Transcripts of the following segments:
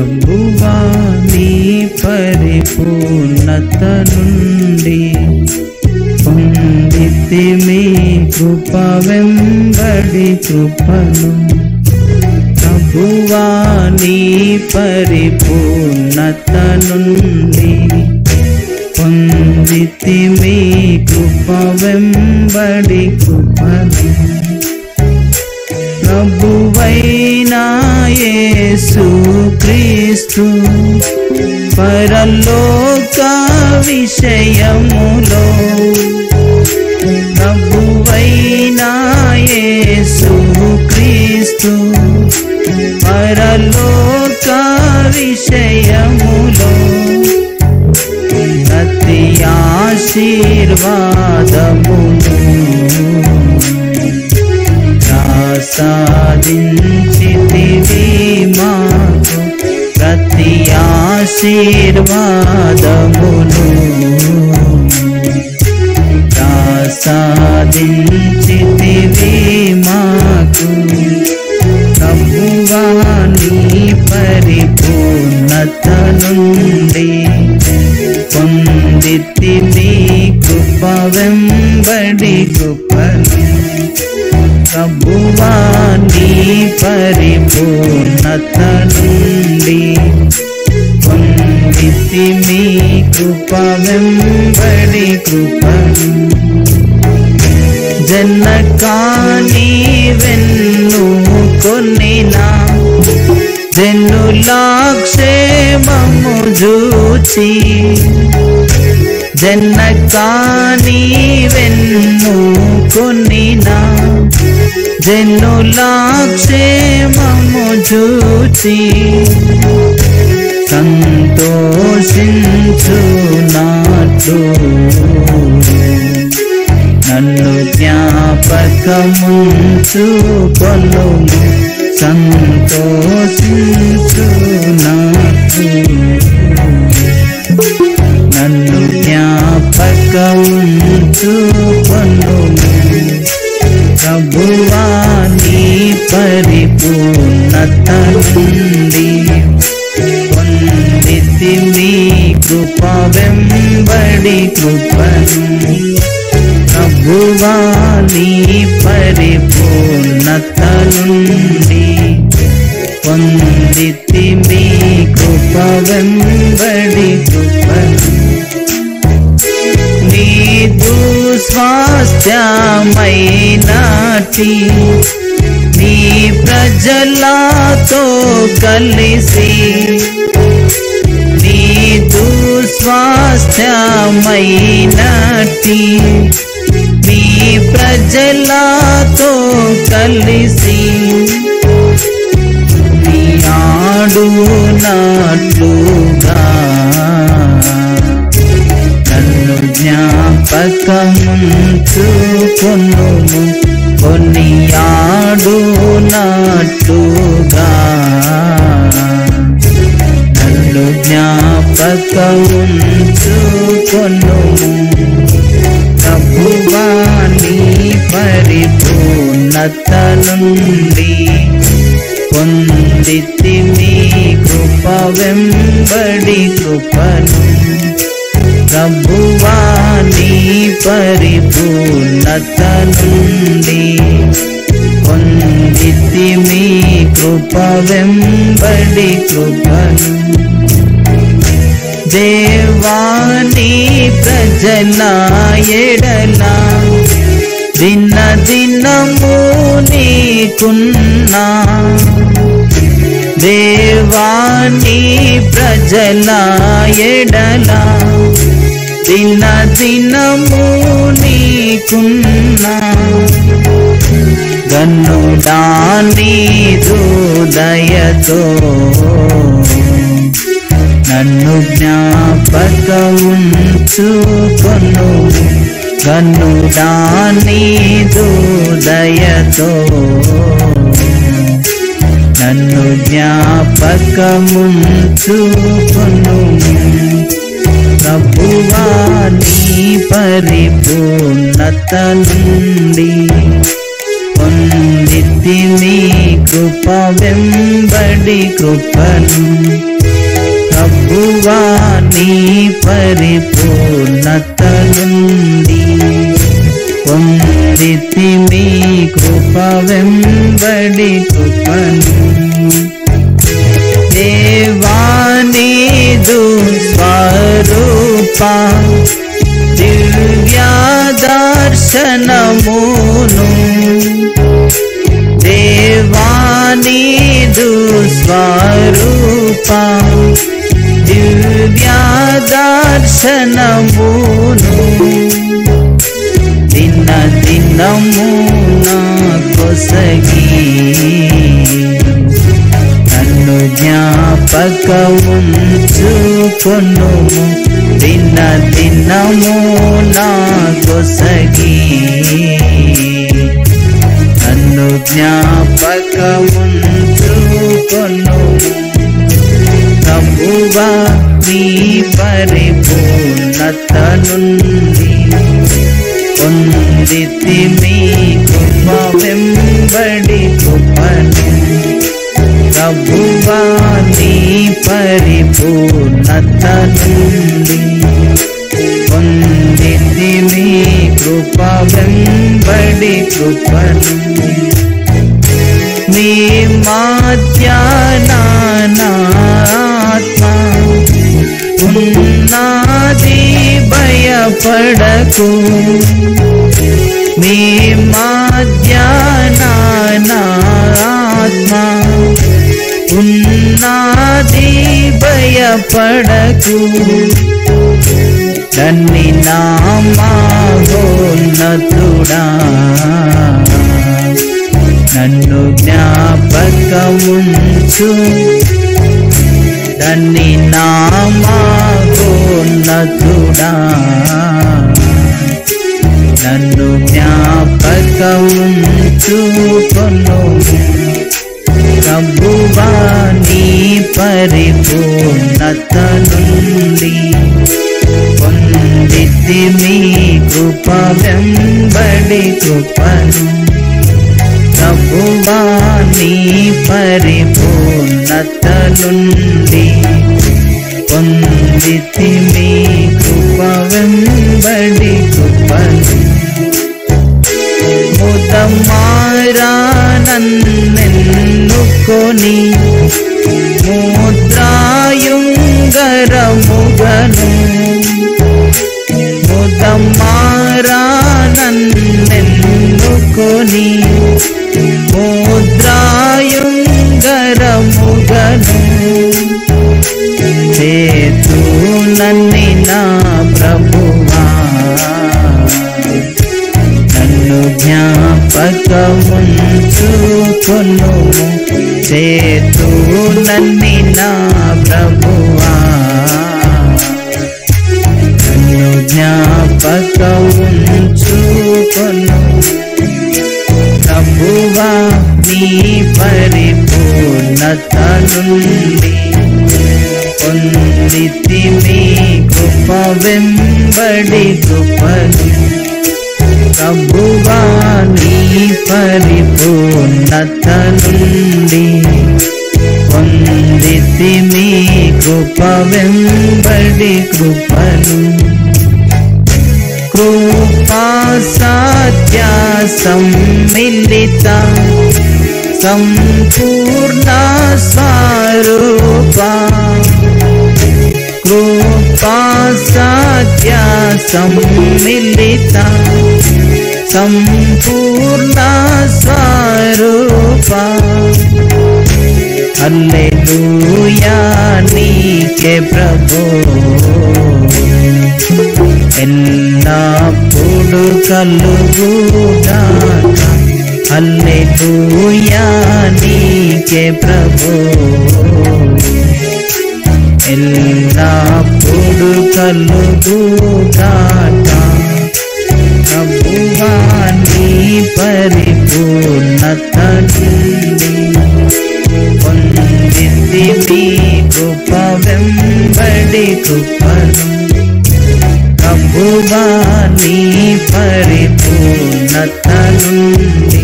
ప్రభువా నీ పరిపూర్ణత నుండి పొందితి మీ కృప వెంబడి కృపను. ప్రభువా నీ పరిపూర్ణత నుండి పొందితి మీ కృప వెంబడి కృపను. ప్రభువైనా యేసు క్రీస్తు పరలోక విషయములో ప్రభువైనాయేసు క్రీస్తు పరలోక విషయములో అతి ఆశీర్వాదమును సాధించితివి మాకు వారి ఆశీర్వాదమును ప్రసాదించితివి మాకు. ప్రభువా నీ పరిపూర్ణత నుండి పొందితి నీ కృప వెంబడి కృపను. ప్రభువా నీ పరిపూర్ణత కృప. వెంబడి కృపను జనకాని వెన్ను కొన్నినా జనులాక్షేమము జూచి. జనకాని వెన్ను కొన్నినా జనులాక్షేమము చూచి సంతోషించునాట్లు. నన్ను జ్ఞాపకముంచుకొను సంతోషించునాడు నన్ను జ్ఞాపకముంచుకొను ప్రభువా నీ పరిపూర్ణత కృప కృపను ప్రభువా నీ పరిపూర్ణత నుండి పొందితి మీ కృప కృపను. నీదు స్వాస్థ్యమైనాటి నీ ప్రజలతో కలిసి నీదు స్వాస్థ్యమైనాటి నీ ప్రజలతో కలిసి నీ ఆడునట్లుగా నన్ను జ్ఞాపకముంచుకొను కొన్ని ఆడునట్లుగా నన్ను జ్ఞాపకముంచుకొను ప్రభువా నీ పరిపూర్ణత నుండి పొందితి మీ కృప వెంబడి కృపను ప్రభువా నీ పరిపూర్ణత నుండి పొందితి మీ కృప వెంబడి కృపను దేవాని ప్రజల దిన దినము నీకున్నా. దేవాని ప్రజల దిన దినము నీకున్నా. గన్నుడాని దయతో నన్ను జ్ఞాపకముంచుకొను. గన్నుడాని దయతో నన్ను జ్ఞాపకముంచుకొను. ప్రభువా నీ పరిపూర్ణత నుండి పొందితి నీ కృప వెంబడి కృపను. నీ పరిపూర్ణతలుంది పొందితి మీ కృప వెంబడి కృపను దేవానీదు స్వరూప దివ్యాదర్శనమును. దేవానీదు స్వరూప దర్శనమును దిన దినము నా కొసగి నన్ను జ్ఞాపకముంచుకొను దిన దినము నా కొసగి నన్ను జ్ఞాపకముంచుకొను పొందితి మీ కృప వెంబడి కృపను ప్రభువా నీ పరిపూర్ణత నుండి పొందితి మీ కృప వెంబడి కృపను. మీ మాధ్యానాత్మ ఉన్నది భయపడకు. మీ మాధ్యానాత్మ ఉన్నది భయపడకు. తన్ని నామాగోన్నతుడా నన్ను జ్ఞాపకముంచు. తన్ని నామాగోన్నతుడా నన్ను జ్ఞాపకముంచుకొను. ప్రభువా నీ పరిపూర్ణత నుండి పొందితి మీ కృప వెంబడి కృపను. ప్రభువా నీ పరిపూర్ణత నుండి పొందితి మీ కృప వెంబడి కృపను. ముదమారానన్నెన్నుకొని ముద్రాయుంగరముగను ముదమారానన్నెన్నుకొని ముద్రాయుంగరముగను నన్ని నా ప్రభువా. నన్ను జ్ఞాపకముంచుకొను. ప్రభువా నీ పరిపూర్ణత నుండి పొందితి మీ గొప్ప వెంబడి గొప్పలు ప్రభువా నీ పరిపూర్ణత పొందితి మీ కృప వెంబడి కృపను కృపా సత్య సమ్మిళిత సంపూర్ణ స్వరూప కృపా సత్య సమ్మిళిత సంపూర్ణ స్వరూప హల్లెలూయా నీకే ప్రభో. ఎల్లప్పుడు కలుగుగాక హల్లెలూయా నీకే ప్రభో. ఎల్లప్పుడు కలుగుగాక ప్రభువా నీ పరిపూర్ణత నీ వెంబడి కృపను ప్రభువా నీ పరిపూర్ణత నుండి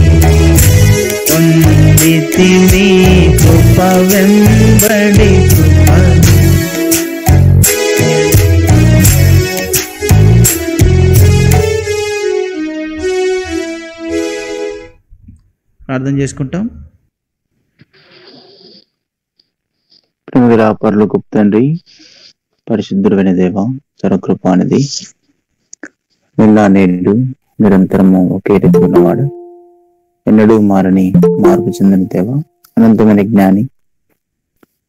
పొందితి నీ కృప వెంబడి కృపను ప్రార్థన చేసుకుంటాం. ప్రేమగల పరులకు తండ్రి పరిశుద్ధుడైన దేవ అనేది నిన్న నేడు నిరంతరము ఒకే రీతి ఉన్నవాడు. ఎన్నడూ మారని మార్పు చెందిన దేవ అనంతమైన జ్ఞాని.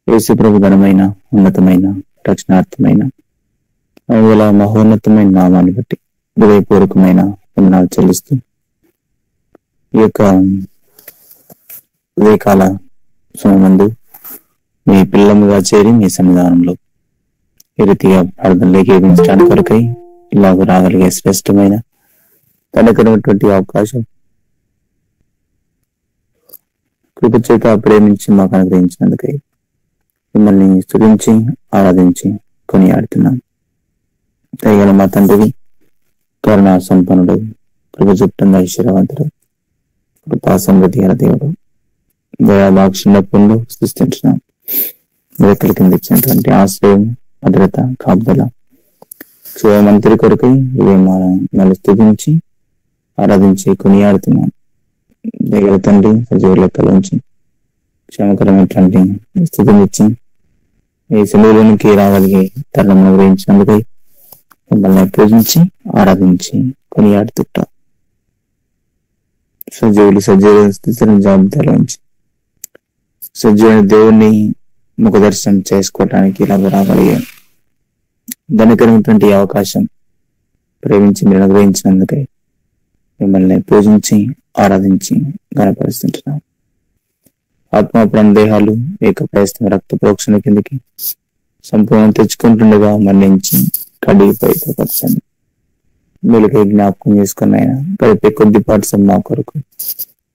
యేసు ప్రభు ఘనమైన ఉన్నతమైన రక్షణార్థమైన ఆయన మహోన్నతమైన నామాన్ని బట్టి హృదయపూర్వకమైన వందనాలు చెల్లిస్తూ ఈ యొక్క ఉదయకాల సమయం మీ పిల్లముగా చేరి మీ సన్నిధానంలో ఈ రీతిగా ప్రార్థనలోకి ఏమించడానికి కొరకై ఇలాగ రాగలిగే శ్రేష్టమైన తనకున్నటువంటి అవకాశం కృప చేత ప్రేమించి మాకు అనుగ్రహించినందుకై మిమ్మల్ని స్థుతించి ఆరాధించి కొనియాడుతున్నాం దయగల మా తండ్రివి కరుణా సంపన్నుడు కృప ఐశ్వర్యవంతుడు కృపా సమృద్ధి గల దేవుడు దయాభాక్షణప్పుడు సృష్టించినాం. రెక్కల కింద ఇచ్చినటువంటి ఆశ్రయం భద్రత కాపుదల క్షేమంతరి కొరకై ఇవి మళ్ళీ స్థుతించి ఆరాధించి కొనియాడుతున్నాం. దగ్గర తండ్రి సజీవ లెక్కలోంచి క్షేమకరమైనటువంటి స్థితిని ఇచ్చి ఈ సమయంలోనికి రాగలిగే తరుణం అనుగ్రహించినందుకై మిమ్మల్ని పూజించి ఆరాధించి కొనియాడుతుంటా. సజీవులు సజీవ స్థితిని జాబితాలోంచి సజీవైన దేవుణ్ణి ముఖ దర్శనం చేసుకోవటానికి ఇలా రాగలిగాను ధనికరమైనటువంటి అవకాశం ప్రేమించి మీరు అనుగ్రహించినందుకే మిమ్మల్ని పూజించి ఆరాధించి గణపరుస్తుంటున్నాం ఆత్మ ప్రాణ దేహాలు ఏక ప్రయత్నం రక్త ప్రోక్షణ కిందకి సంపూర్ణం తెచ్చుకుంటుండగా మన్నించి కడిగి పరచండి వీళ్ళకి జ్ఞాపకం చేసుకున్న ఆయన గడిపే కొద్దిపాటి సమ్మా కొరకు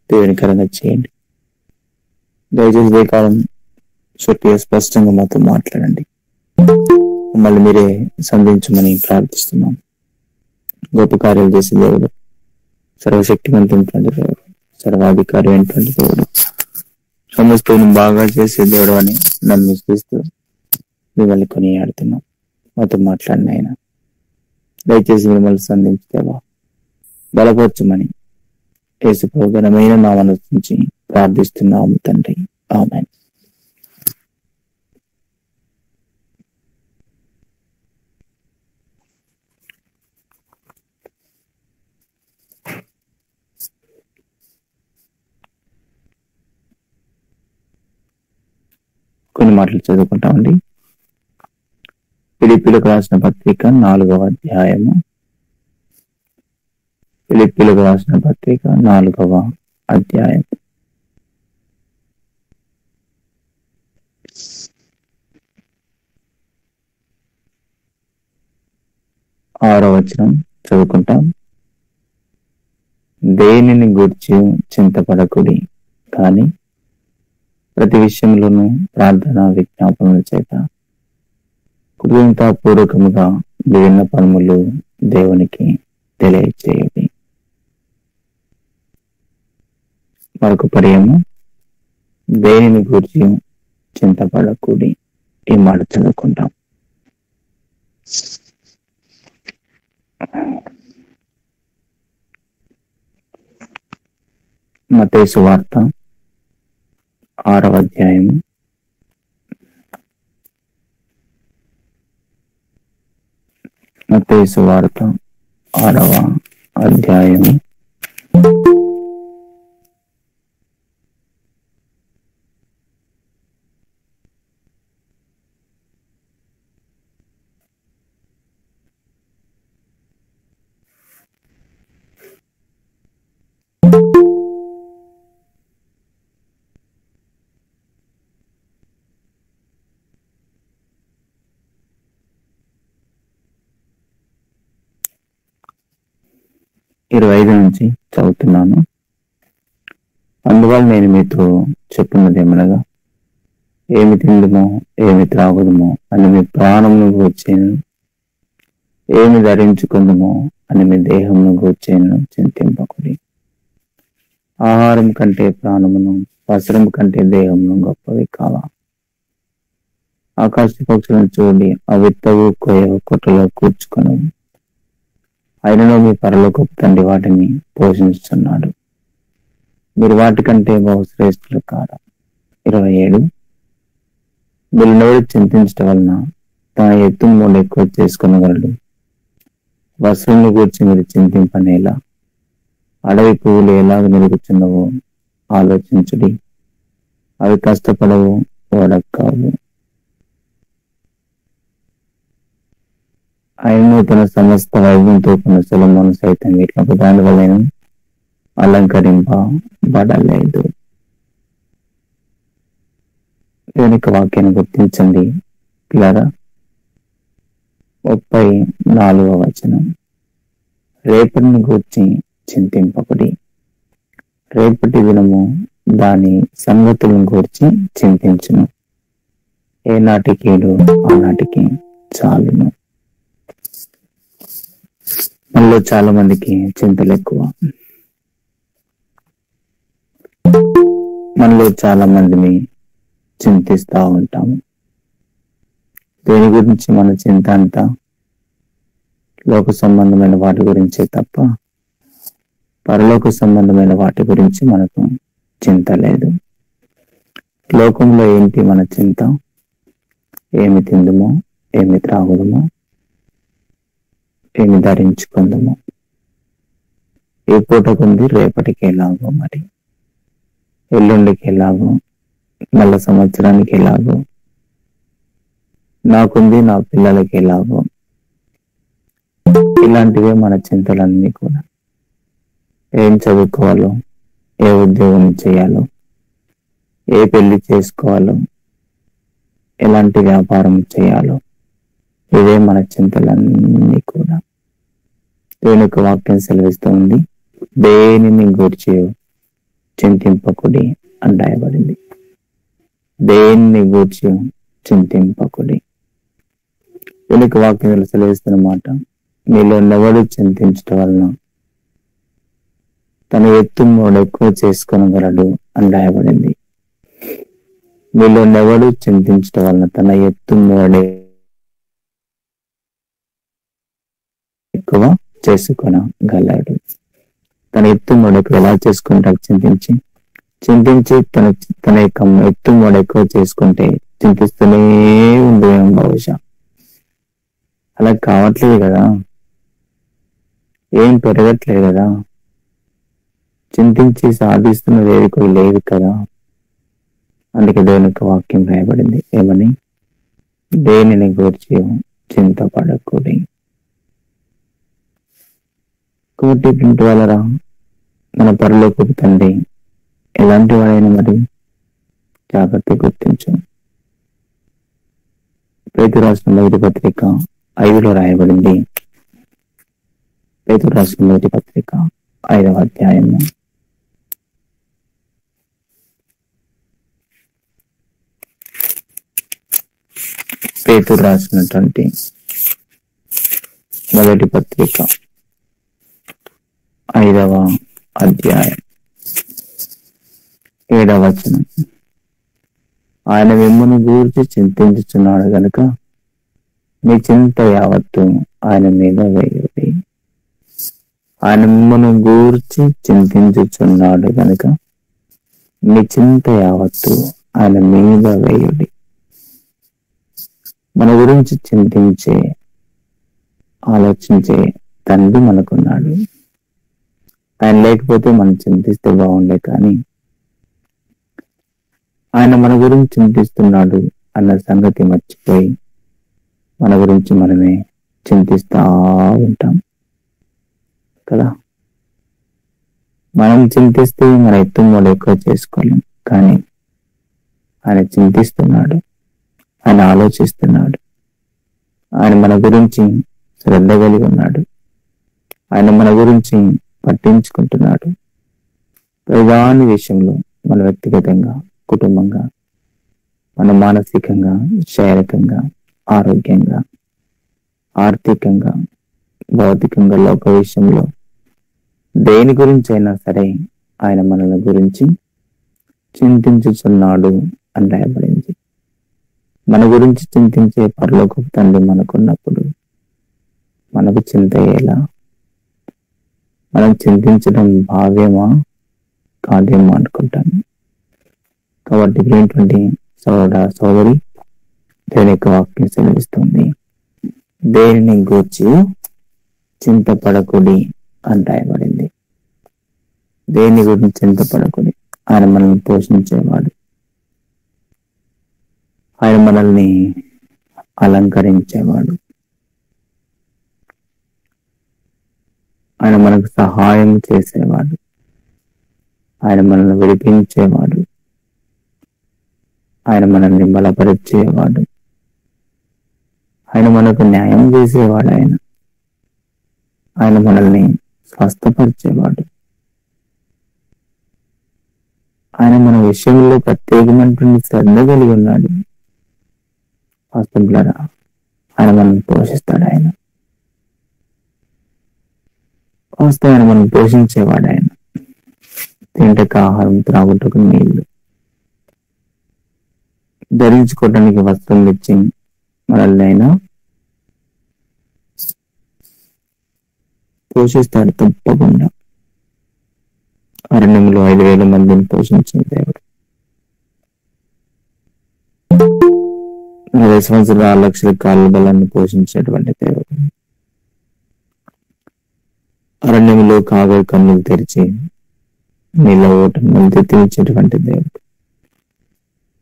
దేవునికరంగా చేయండి. దయచేసి ఇదే కాలం చెప్పి స్పష్టంగా మాతో మాట్లాడండి. మమ్మల్ని మీరే సంధించమని ప్రార్థిస్తున్నాం. గొప్ప కార్యాలు చేసే దేవుడు సర్వశక్తివంతమైనటువంటి దేవుడు సర్వాధికారి అయినటువంటి దేవుడు సమస్తను బాగా చేసే దేవుడు అని నమ్మి చూస్తూ మిమ్మల్ని కొనియాడుతున్నాం. మాతో మాట్లాడిన ఆయన. దయచేసి మిమ్మల్ని సంధించేవా బలపరచమని యేసు ఘనమైన నామను ప్రార్థిస్తున్నాము తండ్రి. ఆమె కొన్ని మాటలు చదువుకుంటామండి పిలిపిలకు రాసిన పత్రిక నాలుగవ అధ్యాయము. పిలిపిలకు రాసిన పత్రిక నాలుగవ అధ్యాయం. ఆరో వచనం చదువుకుంటాం. దేనిని గుర్చి చింతపడకుడి? కానీ ప్రతి విషయంలోనూ ప్రార్థన విజ్ఞాపనల చేత కృతజ్ఞతాపూర్వకముగా విభిన్న పనులు దేవునికి తెలియచేయండి. మరొక పర్యము దేనిని గురించి చింతపడకూడి ఈ మాట చదువుకుంటాం. మతేసు వార్త ఆరవ అధ్యాయం మతేసు వార్త ఆరవ అధ్యాయం నుంచి చదువుతున్నాను. అందువల్ల నేను మీతో చెప్పున్నది ఏమనగా ఏమి తిందుమో ఏమి త్రాగుదమో అని మీ ప్రాణమును వచ్చేను. ఏమి ధరించుకుందమో అని మీ దేహమును వచ్చేను చింతింపకుడి. ఆహారం కంటే ప్రాణమును వస్త్రం కంటే దేహమును గొప్పవి కావా? ఆకాశ పక్షులను చూడి అవి తగు కొట్టలో కూర్చుకొని ఆయనలో మీ పరలోకపు తండ్రి వాటిని పోషిస్తున్నాడు మీరు వాటికంటే బహుశ్రేష్ఠులు కారా? ఇరవై ఏడు. మీరు చింతించడం వలన తన ఎత్తు మూడు ఎక్కువ చేసుకునగలడు వస్త్రంలో గురించి మీరు చింతింపనేలా? అడవి పువ్వులు ఎలాగ నిలుగుచున్నవో ఆలోచించుడి. అవి కష్టపడవు ఓడక్కావు ఆయన తన సమస్త వైభవంతో కొన్ని సులభమును సైతం వీటిలో దాని వలన అలంకరింపబడలేదు. వెనుక వాక్యాన్ని గుర్తించండి. పిల్లరా ముప్పై నాలుగవ వచనం. రేపటిని గూర్చి చింతింపకుడి. రేపటి దినము దాని సంగతులను గూర్చి చింతించును. ఏ నాటికీడు ఆనాటికి చాలును. మనలో చాలా మందికి చింతలు ఎక్కువ. మనలో చాలా మందిని చింతిస్తూ ఉంటాము దేని గురించి మన చింత అంతా? లోక సంబంధమైన వాటి గురించే తప్ప పరలోక సంబంధమైన వాటి గురించి మనకు చింత లేదు. లోకంలో ఏంటి మన చింత? ఏమి తిందుమో ఏమి త్రాగుదమో ఏమి ధరించుకుందాము? ఏ పూటకుంది రేపటికి ఎలాగో మరి? ఎల్లుండికి ఎలాగో? నల్ల సంవత్సరానికి ఎలాగో? నాకుంది నా పిల్లలకి ఎలాగో? ఇలాంటివే మన చింతలన్నీ కూడా. ఏం చదువుకోవాలో? ఏ ఉద్యోగం చేయాలో? ఏ పెళ్ళి చేసుకోవాలో? ఎలాంటి వ్యాపారం చేయాలో? ఇవే మన చింతలన్నీ కూడా. దేవునికి వాక్యం సెలవిస్తుంది దేనిని గూర్చి చింతింపకుడి అని రాయబడింది దేన్ని గూర్చి చింతింపకుడి. వెనుక వాక్యం సెలవిస్తున్న మాట మీలో నెవడు చింతించడం వలన తన ఎత్తు మూడు ఎక్కువ చేసుకొనగలడు అని రాయబడింది మీలో నెవడు చింతించడం వలన తన ఎత్తు మూడే ఎక్కువ చేసుకొనగలడు తన ఎత్తు మొడకు ఎలా చేసుకుంటాడు చింతించి? చింతించి తన తన యొక్క ఎత్తు మూడు ఎక్కువ చేసుకుంటే చింతిస్తూనే ఉంది బహుశా. అలా కావట్లేదు కదా. ఏం పెరగట్లేదు కదా. చింతించి సాధిస్తున్న వేదిక లేదు కదా. అందుకే దేవుని యొక్క వాక్యం రాయబడింది. ఏమని? దేనిని గురించి చింతపడకూడదు కోటి ప్రింట్ వాళ్ళరా? మన పరలోకపు తండ్రి ఎలాంటి వాడైనా మరి జాగ్రత్త గుర్తించు. పేతు రాసిన మొదటి పత్రిక ఐదులో రాయబడింది. పేతు రాసిన మొదటి పత్రిక ఐదవ అధ్యాయము పేతు రాసినటువంటి మొదటి పత్రిక ఐదవ అధ్యాయం. ఏడవ వచనం ఆయన మిమ్మల్ని గూర్చి చింతించుచున్నాడు గనుక మీ చింత యావత్తు ఆయన మీద వేయండి. ఆయన మిమ్మల్ని గూర్చి చింతించుచున్నాడు గనుక మీ చింత యావత్తు ఆయన మీద వేయుడి. మన గురించి చింతించే ఆలోచించే తండ్రి మనకున్నాడు. ఆయన లేకపోతే మనం చింతిస్తే బాగుండే కానీ ఆయన మన గురించి చింతిస్తున్నాడు అన్న సంగతి మర్చిపోయి మన గురించి మనమే చింతిస్తా ఉంటాం. కదా? మనం చింతిస్తే మన ఎత్తు మూడు ఎక్కువ చేసుకోలేం కానీ ఆయన చింతిస్తున్నాడు ఆయన ఆలోచిస్తున్నాడు ఆయన మన గురించి శ్రద్ధ కలిగి ఉన్నాడు ఆయన మన గురించి పట్టించుకుంటున్నాడు. ప్రధాని విషయంలో మన వ్యక్తిగతంగా కుటుంబంగా మన మానసికంగా శారీరకంగా ఆరోగ్యంగా ఆర్థికంగా భౌతికంగా లోక విషయంలో దేని గురించి అయినా సరే ఆయన మనల గురించి చింతించుచున్నాడు అని రాయబడింది. మన గురించి చింతించే పరలోక తండ్రి మనకున్నప్పుడు మనకు చింత ఎలా మనం చింతించడం భావ్యమా? కాదేమో అనుకుంటాను. కాబట్టి ఏంటంటే సోదర సోదరి దేని యొక్క వాక్యం సెలవిస్తుంది. దేనిని గూర్చి చింతపడకుడి అని రాయబడింది. దేని గురించి చింతపడకుడి? ఆయన మనల్ని పోషించేవాడు. ఆయన మనల్ని అలంకరించేవాడు. ఆయన మనకు సహాయం చేసేవాడు. ఆయన మనల్ని విడిపించేవాడు. ఆయన మనల్ని బలపరిచేవాడు. ఆయన మనకు న్యాయం చేసేవాడు ఆయన. ఆయన మనల్ని స్వస్థపరిచేవాడు. ఆయన మన విషయంలో ప్రత్యేకమైనటువంటి శ్రద్ధ కలిగి ఉన్నాడు. వాస్తవులారా ఆయన మనల్ని పోషిస్తాడు ఆయన. వస్తే ఆయన మనం పోషించేవాడు ఆయన. తింటకు ఆహారం త్రాగుటకు నీళ్ళు ధరించుకోవడానికి వస్త్రం ఇచ్చి మనల్ని ఆయన పోషిస్తాడు తప్పకుండా. అరణ్యంలో ఐదు వేల మందిని పోషించిన దేవుడు. నలభై సంవత్సరాలు లక్షల కాళ్ళ బలాన్ని పోషించేటువంటి దేవుడు. అరణ్యంలో కావే కన్నులు తెరిచి నీళ్ళ ఓటను తెప్పించేటువంటి దేవుడు.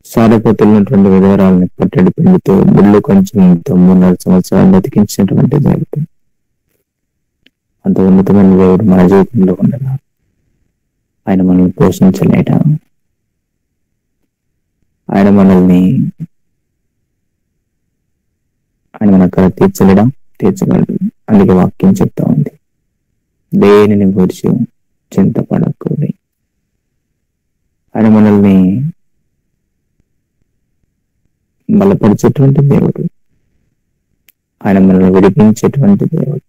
సారపోతున్నటువంటి విధవరాలని పట్టడి పిండితో బిల్లు కొంచెం తొమ్మిదిన్నర సంవత్సరాలు బతికించినటువంటి దేవుడు. అంత ఉన్నతమైన దేవుడు మన జీవితంలో ఉండగా ఆయన మనల్ని పోషించలేట ఆయన మనల్ని ఆయన మన కళ తీర్చలేడం? తీర్చగలడు. అందుకే వాక్యం చెప్తా ఉంది. దేనిని గురించి చింతపడకూడదు ఆయన మనల్ని బలపరిచేటువంటి దేవుడు. ఆయన మనల్ని విడిపించేటువంటి దేవుడు.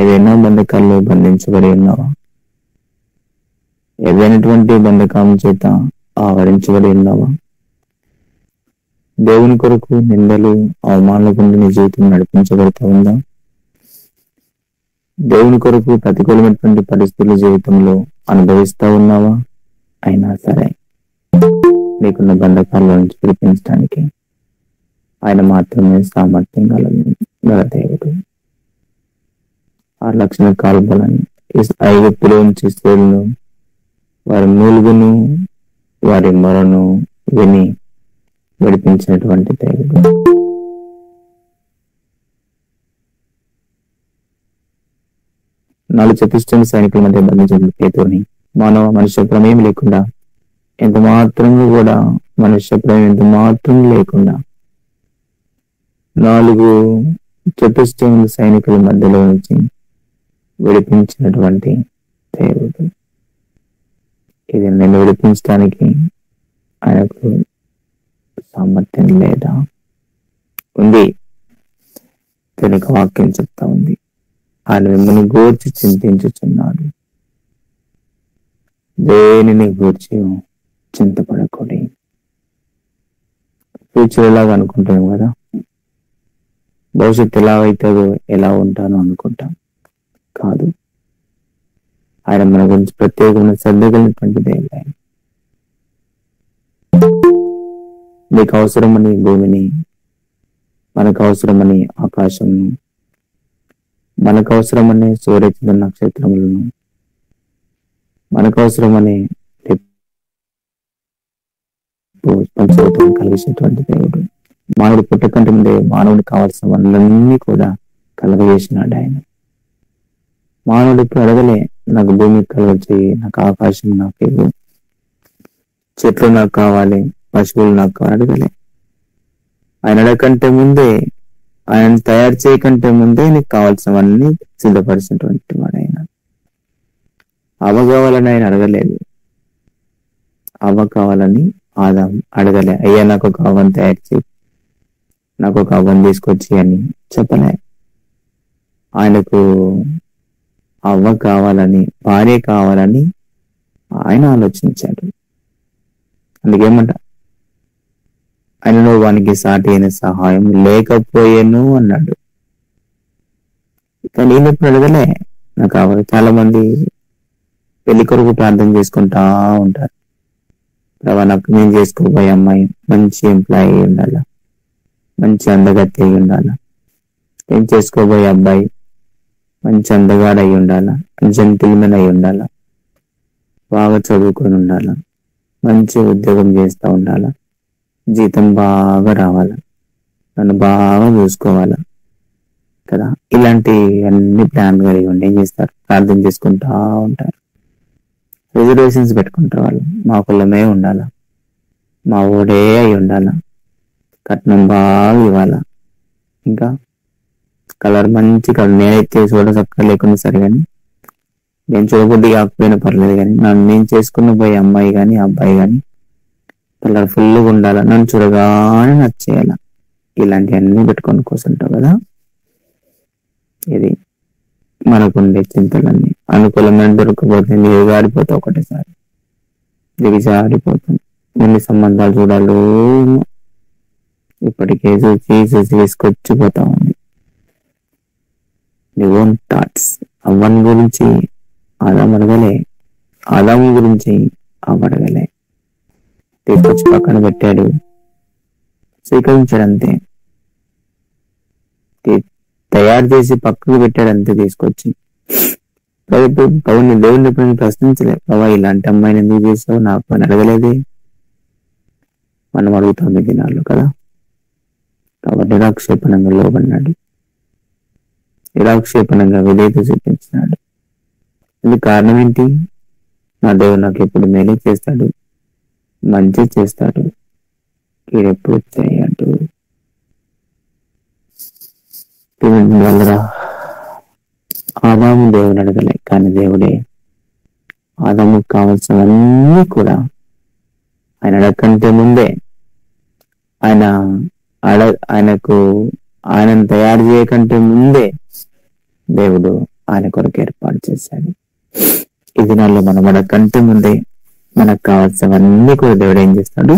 ఏదైనా బంధకాల్లో బంధించబడి ఉన్నావా? ఏదైనటువంటి బంధకం చేత ఆవరించబడి ఉన్నావా? దేవుని కొరకు నిందలు అవమానాల గుండా నీ జీవితం నడిపించబడుతూ ఉందా? దేవుని కొరకు ప్రతికూలమైనటువంటి పరిస్థితుల జీవితంలో అనుభవిస్తా ఉన్నావా? అయినా సరే నీకున్న బంధకాల్లో నుంచి విడిపించడానికి ఆయన మాత్రమే సామర్థ్యం గల గల దేవుడు. ఆ లక్షణ కాల్బలని ఐగుప్తులో నుంచి స్త్రీలను వారి మూలుగును వారి మొరను విని విడిపించినటువంటి దేవుడు. నాలుగు చతుష్టం సైనికుల మధ్య బంధించిన పేతుని మానవ మనుష్య ప్రమేయం లేకుండా ఎంత మాత్రం కూడా మనుష్య ప్రమేయం ఎంత మాత్రం లేకుండా నాలుగు చతుష్టంగా సైనికుల మధ్యలో నుంచి విడిపించినటువంటి దేవుడు. ఇది నేను విడిపించడానికి ఆయనకు సామర్థ్యం లేదా? ఉంది. తెలుగు వాక్యం చెప్తా ఉంది. ఆయన మిమ్మల్ని గూర్చి చింతించుచున్నాడు. దేనిని గూర్చి చింతపడకూడి? ఫ్యూచర్ ఎలాగా అనుకుంటాం కదా? భవిష్యత్తు ఎలా అవుతుందో ఎలా ఉంటానో అనుకుంటాం. కాదు. ఆయన మన గురించి ప్రత్యేకమైన శ్రద్ధ కలిగినటువంటి దేవుడు ఆయన మీకు అవసరమని భూమిని మనకు అవసరమని ఆకాశం మనకు అవసరమని సూర్యచంద్ర నక్షత్రములను మనకు అవసరమని పంచవతం కలిగించినటువంటి దేవుడు. మానవుడు పుట్టకంటే ముందే మానవుడికి కావాల్సిన వనరులన్నీ కూడా కలగజేసినాడు ఆయన. మానవుడు ఇప్పుడు అడగలే నాకు భూమి కలుగ చేయి నాకు ఆకాశం నాకు ఇవ్వు చెట్లు నాకు కావాలి పశువులు నాకు కావాలి అడగలే. ఆయన అడగకంటే ముందే ఆయన తయారు చేయకంటే ముందే నీకు కావాల్సినవన్నీ సిద్ధపరిచినటువంటి వాడు ఆయన అవ కావాలని ఆయన అడగలేదు. అవ కావాలని ఆదాం అడగలే అయ్యా నాకు ఒక అవ్వని తయారు చేయి నాకు ఒక అవ్వని తీసుకొచ్చి అని చెప్పలే. ఆయనకు అవ్వ కావాలని భార్య కావాలని ఆయన ఆలోచించాడు. అందుకేమంట ఆయనలో వానికి సాటి అయిన సహాయం లేకపోయాను అన్నాడు. కానీ ఏం చెప్పిన అడగలే నాకు కావాలి చాలా మంది పెళ్ళి కొరకు ప్రార్థన చేసుకుంటా ఉంటారు. ప్రభా నాకు నేను చేసుకోబోయే అమ్మాయి మంచి ఎంప్లాయీ ఉండాల? మంచి అందగత్తి అయి ఉండాల? నేను చేసుకోబోయే అబ్బాయి మంచి అందగాడు అయి ఉండాల? జెంటిల్మెన్ అయి ఉండాల? బాగా చదువుకొని ఉండాల? మంచి ఉద్యోగం చేస్తూ ఉండాలా? జీతం బాగా రావాలా? నన్ను బాగా చూసుకోవాలా? కదా? ఇలాంటి అన్ని ప్లాన్ కలిగి ఉండి ఏం చేస్తారు? ప్రార్థన చేసుకుంటా ఉంటారు. రిజర్వేషన్స్ పెట్టుకుంటారు వాళ్ళు. మా కులమే ఉండాలా? మా ఊడే అయి ఉండాలా? కట్నం బాగా ఇవ్వాలా? ఇంకా కలర్ మంచి కలర్. నేనైతే చూడ చక్కగా లేకుండా సరే కానీ నేను చూడబుద్ధి కాకపోయినా పర్లేదు కానీ నన్ను నేను చేసుకున్న పోయే అమ్మాయి కానీ అబ్బాయి కానీ కలర్ ఫుల్గా ఉండాలా? నన్ను చూడగానే నచ్చేయాల ఇలాంటివన్నీ పెట్టుకొని కూర్చుంటావు కదా? ఇది మనకుండే చింతలన్నీ. అనుకూలమైన దొరకకపోతే నీవు గాడిపోతావు ఒకటేసారి. దిగజారిపోతాం ఎన్ని సంబంధాలు చూడాలో ఇప్పటికే చూసి చూసి తీసుకొచ్చిపోతా ఉంది నీ ఓన్ థాట్స్. అవ్వని గురించి ఆదాం అడగలే. ఆదాము గురించి అవడగలే తీసుకొచ్చి పక్కన పెట్టాడు. స్వీకరించాడు అంతే తయారు చేసి పక్కకు పెట్టాడు అంతే తీసుకొచ్చి. కాబట్టి పవన్ దేవుడిని ఎప్పుడైనా ప్రశ్నించలే బాబా ఇలాంటి అమ్మాయిని ఎందుకు చేసావు నాకు పని అడగలేదే. మనం అడుగుతాం ఈ దినాల్లో కదా. కాబట్టి నిరాక్షేపణంగా లోబడినాడు. నిరాక్షేపణంగా విధేయత చూపించినాడు. ఇది కారణం ఏంటి? నా దేవుడు నాకు ఎప్పుడు మేలే చేస్తాడు. మంచి చేస్తాడు. ఎప్పుడు చేయడు వల్లరా ఆదాము దేవుని అడగలే కానీ దేవుడే ఆదాము కావలసినవన్నీ కూడా ఆయన అడగకంటే ముందే ఆయన అడ ఆయనకు ఆయనను తయారు చేయకంటే ముందే దేవుడు ఆయన కొరకు ఏర్పాటు చేశాడు. ఈ దినాల్లో మనం అడగకంటే ముందే మనకు కావాల్సినవన్నీ కూడా దేవుడు ఏం చేస్తాడు?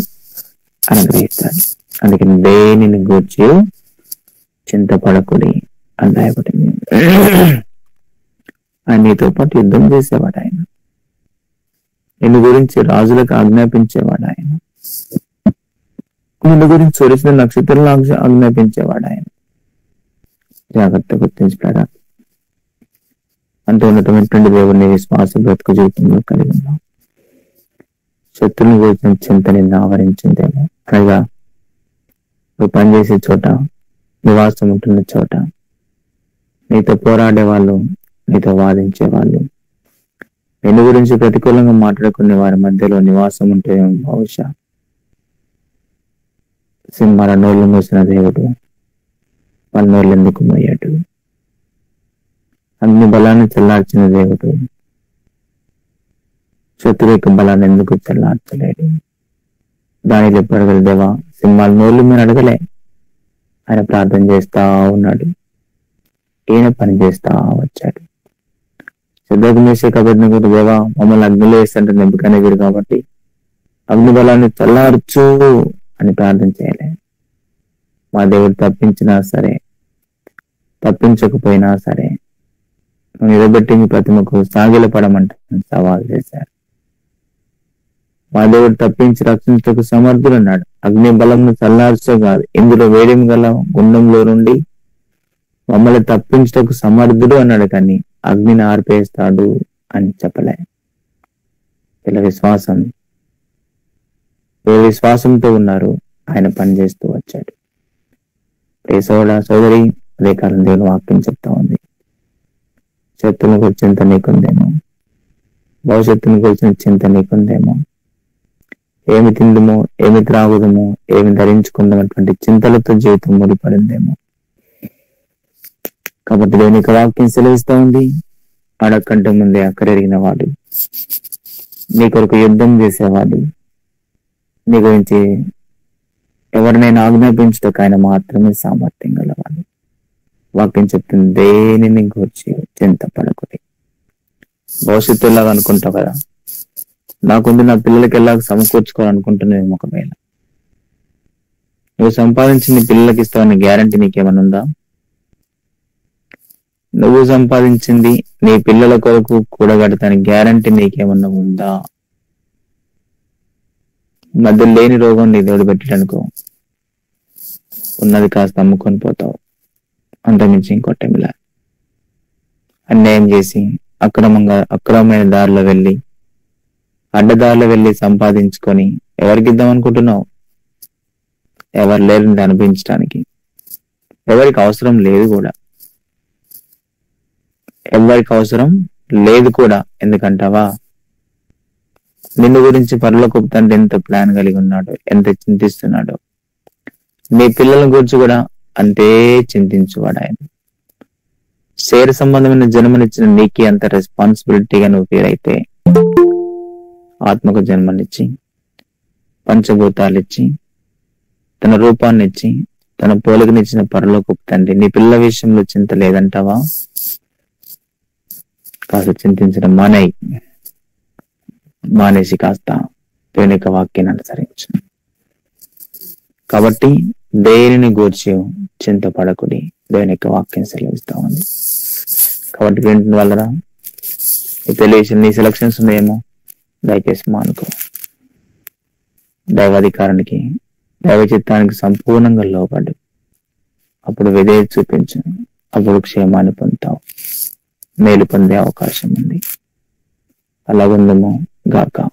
అనుగ్రహిస్తాడు. అందుకని దేనిని గూర్చి చింతపడకుడి అని రాయబడింది. ఆయన నీతో పాటు యుద్ధం చేసేవాడు ఆయన. నిన్ను గురించి రాజులకు ఆజ్ఞాపించేవాడు ఆయన. నిన్ను గురించి చూసిన నక్షత్రాలను ఆజ్ఞాపించేవాడు ఆయన. జాగ్రత్త గుర్తించాడా అంత ఉన్నతమైనటువంటి దేవుడిని విశ్వాస బ్రతుకు జీవితంలో కలిగి ఉన్నాం శత్రుని గురించిన చింత నిన్ను ఆవరించిందేమో అనగా నువ్వు పనిచేసే చోట నివాసం ఉంటున్న చోట నీతో పోరాడే వాళ్ళు నీతో వాదించే వాళ్ళు నిన్ను గురించి ప్రతికూలంగా మాట్లాడుకునే వారి మధ్యలో నివాసం ఉంటే బహుశా సింహాల నోళ్ళు మూసిన దేవుడు వాళ్ళ నోళ్ళు ఎందుకు మోయాడు? అన్ని బలాన్ని చల్లార్చిన దేవుడు శత్రు బలాన్ని ఎందుకు చల్లార్చలేడు దాని ఎప్పుడు అడగలు దేవా సింహాల నోళ్ళు మీరు అడగలే? ఆయన ప్రార్థన చేస్తా ఉన్నాడు. ఈయన పని చేస్తా వచ్చాడు. శ్రద్ధకు మేసే కూడా దేవా మమ్మల్ని అగ్నిలో వేస్తుంటే నింపుకనేది కాబట్టి. అగ్ని బలాన్ని చల్లార్చు అని ప్రార్థన చేయలే. మా దేవుడు తప్పించినా సరే తప్పించకపోయినా సరే నువ్వు నిలబెట్టి మీ ప్రతిమకు సాగిల సవాల్ చేశారు. మా దేవుడు తప్పించి రక్షించటకు సమర్థుడున్నాడు. అగ్ని బలంను చల్లార్చో కాదు ఇందులో వేడిం గల గుండంలో నుండి మమ్మల్ని తప్పించటకు సమర్థుడు అన్నాడు కానీ అగ్నిని ఆర్పేస్తాడు అని చెప్పలే. వీళ్ళ విశ్వాసం ఏ విశ్వాసంతో ఉన్నారు. ఆయన పని చేస్తూ వచ్చాడు. ఏ సోడ సోదరి అదే కాలం దేవుని వాక్యం చెప్తా ఉంది. శత్రువుని గురించి చింత నీకుందేమో భవిష్యత్తుని గురించిన చింత నీకుందేమో ఏమి తిందుమో ఏమి త్రాగుదమో ఏమి ధరించుకుందాం అటువంటి చింతలతో జీవితం ముడిపడిందేమో. కాబట్టి దేవుని యొక్క వాక్యం సెలవిస్తా ఉంది. అడగకంటే ముందే అక్కరెరిగిన వాడు. నీ కొరకు యుద్ధం చేసేవాడు. నీ గురించి ఎవరినైనా ఆజ్ఞాపించటకు ఆయన మాత్రమే సామర్థ్యం గలవాడు. వాక్యం చెప్తుంది దేనిని గూర్చి చింతపడకూడదు భవిష్యత్తులాగా అనుకుంటావు కదా. నాకుంది నా పిల్లలకి ఎలా సమకూర్చుకోవాలనుకుంటున్నావు ఒకవేళ నువ్వు సంపాదించి నీ పిల్లలకి ఇస్తావని గ్యారంటీ నీకేమైనా ఉందా నువ్వు సంపాదించింది నీ పిల్లల కొరకు కూడగడతాని గ్యారంటీ నీకేమన్నా ఉందా? మధ్య లేని రోగం నీ దేవుడు పెట్టాడనుకో ఉన్నది కాస్త అమ్ముకొని పోతావు. అంతమించి ఇంకోటేమిలా అన్యాయం చేసి అక్రమంగా అక్రమమైన దారిలో వెళ్ళి అడ్డదారులు వెళ్ళి సంపాదించుకొని ఎవరికి ఇద్దాం అనుకుంటున్నావు? ఎవరు లేరని అనిపించడానికి ఎవరికి అవసరం లేదు కూడా. ఎవరికి అవసరం లేదు కూడా ఎందుకంటావా? నిన్ను గురించి పనులకు తండ్రి ఎంత ప్లాన్ కలిగి ఉన్నాడు ఎంత చింతిస్తున్నాడో. నీ పిల్లల గురించి కూడా అంతే చింతించువాడు ఆయన. శరీర సంబంధమైన జన్మనిచ్చిన నీకే అంత రెస్పాన్సిబిలిటీగా నువ్వు ఫీల్ అయితే ఆత్మకు జన్మనిచ్చి పంచభూతాలు ఇచ్చి తన రూపాన్నిచ్చి తన పోలికనిచ్చిన పరలోకి తండ్రి నీ పిల్ల విషయంలో చింత లేదంటావా? కాస్త చింతించడం మానే మానేసి కాస్త పేనిక యొక్క వాక్యాన్ని అనుసరించు. కాబట్టి దేనిని గూర్చి చింతపడకుడి దేవుని యొక్క వాక్యం సెలవిస్తా ఉంది. కాబట్టి వింటున్న వాళ్ళరా తెలియసిన నీ సెలక్షన్స్ ఉన్నాయేమో? దయచేసి మానుకో. దైవాధికారానికి దైవ చిత్తానికి సంపూర్ణంగా లోపడు అప్పుడు విధేయత చూపించు. అప్పుడు క్షేమాన్ని పొందుతావు. మేలు పొందే అవకాశం ఉంది. అలాగుందము గాక.